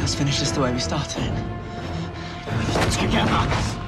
Let's finish this the way we started. Together.